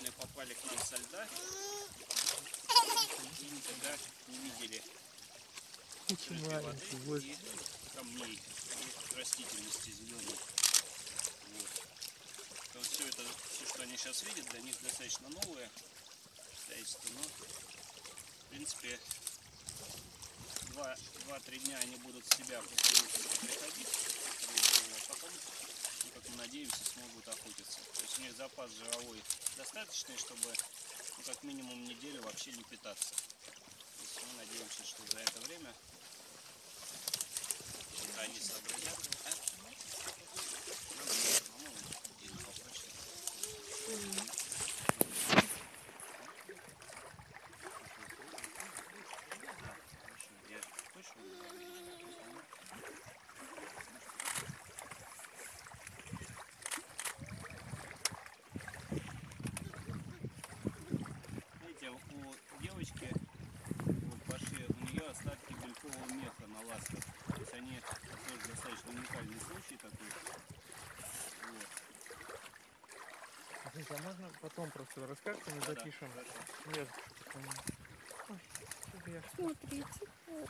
животные попали к нам со льда и никогда не видели воды вот. и камней, и растительности зеленой. Вот. все это, все, что они сейчас видят, для них достаточно новое обстоятельство, но в принципе два- два-три дня они будут себя приходить, скорее всего, а потом, ну, как мы надеемся, смогут охотиться. То есть у них запас жировой достаточный, чтобы ну, как минимум неделю вообще не питаться. То есть мы надеемся, что за это время, пока они сообразят, ну, и попроще. Хорошо, я точно говорю? Знаете, у девочки, у Паши, у нее остатки белькового меха на ласках. То есть они тоже достаточно уникальный случай такой. Вот. Слушайте, а можно потом просто расскажете, мы Да-да, запишем? хорошо. Ну, я помню. Ой, Смотрите. вот.